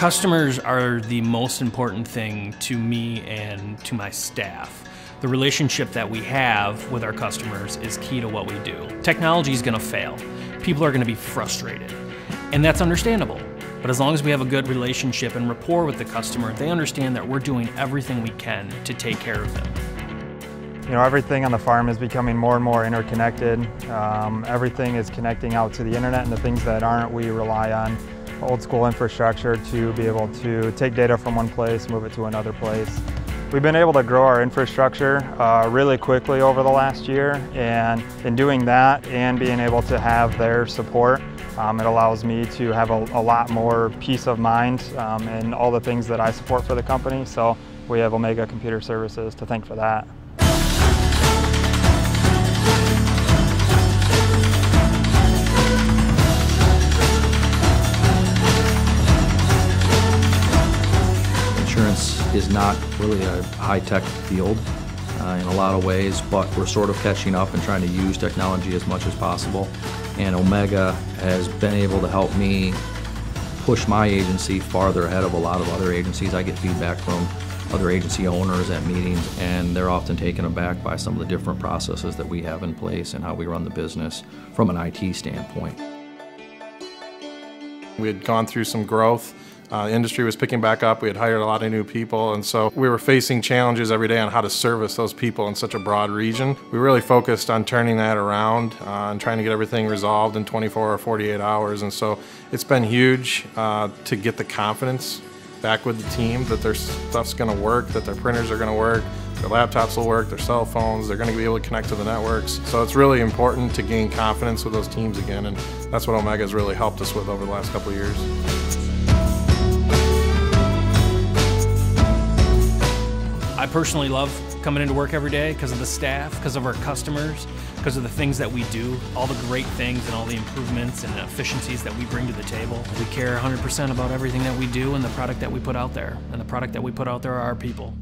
Customers are the most important thing to me and to my staff. The relationship that we have with our customers is key to what we do. Technology is going to fail. People are going to be frustrated. And that's understandable. But as long as we have a good relationship and rapport with the customer, they understand that we're doing everything we can to take care of them. You know, everything on the farm is becoming more and more interconnected. Um, everything is connecting out to the internet and the things that aren't, we rely on old school infrastructure to be able to take data from one place, move it to another place. We've been able to grow our infrastructure uh, really quickly over the last year and in doing that and being able to have their support, um, it allows me to have a, a lot more peace of mind um, in all the things that I support for the company. So we have Omega Computer Services to thank for that. Is not really a high-tech field uh, in a lot of ways, but we're sort of catching up and trying to use technology as much as possible. And Omega has been able to help me push my agency farther ahead of a lot of other agencies. I get feedback from other agency owners at meetings, and they're often taken aback by some of the different processes that we have in place and how we run the business from an IT standpoint. We had gone through some growth uh, industry was picking back up. We had hired a lot of new people, and so we were facing challenges every day on how to service those people in such a broad region. We really focused on turning that around uh, and trying to get everything resolved in 24 or 48 hours. And so it's been huge uh, to get the confidence back with the team that their stuff's going to work, that their printers are going to work, their laptops will work, their cell phones, they're going to be able to connect to the networks. So it's really important to gain confidence with those teams again, and that's what Omega has really helped us with over the last couple of years. I personally love coming into work every day because of the staff, because of our customers, because of the things that we do, all the great things and all the improvements and efficiencies that we bring to the table. We care 100% about everything that we do and the product that we put out there. And the product that we put out there are our people.